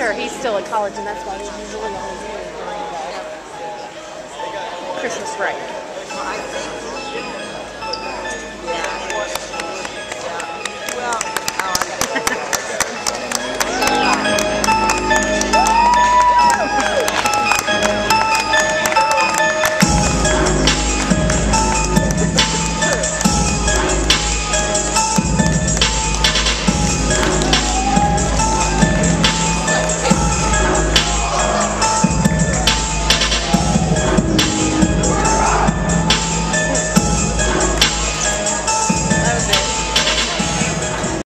sure he's still in college, and that's why he's usually on Christmas break.